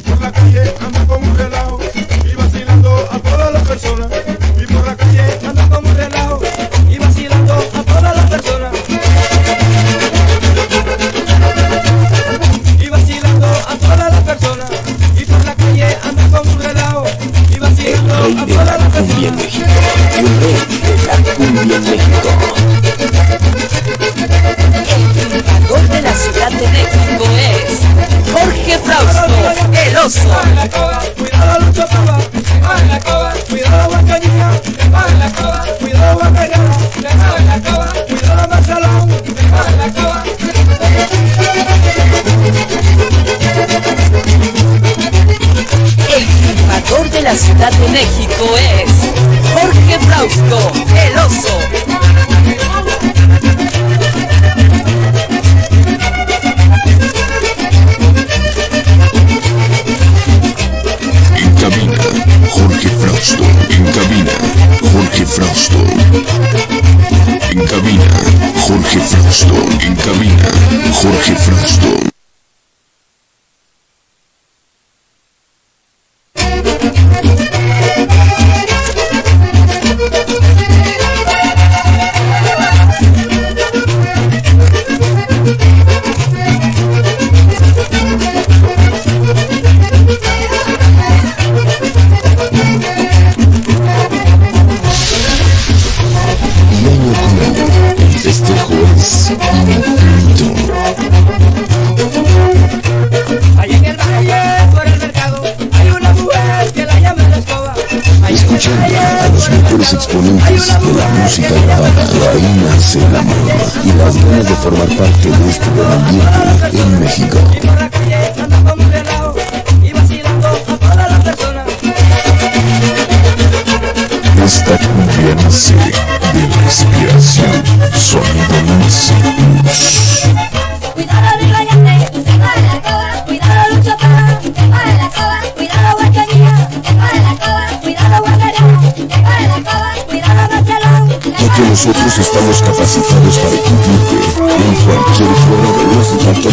Y por la calle anda como un relajo y vacilando a todas las personas. Y por la calle anda como un relajo y vacilando a todas las personas. Y vacilando a todas las personas. Y por la calle anda como un relajo y vacilando a todas la las personas. Es Jorge Frausto, el oso. En cabina, Jorge Frausto. En cabina, Jorge Frausto. Escuchando a los mejores exponentes de la música de ahí nace y las ganas de formar parte de este buen ambiente en México. Calle anda como Ya que nosotros estamos capacitados para cumplirte en cualquier fuera de música que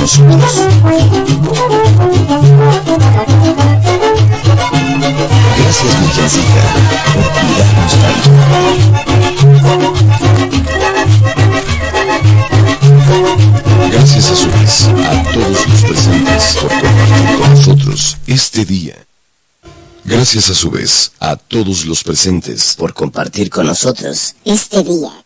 Gracias, Virgencita, por cuidarnos tanto. Gracias a su vez a todos los presentes por compartir con nosotros este día. Gracias a su vez a todos los presentes Por compartir con nosotros Este día.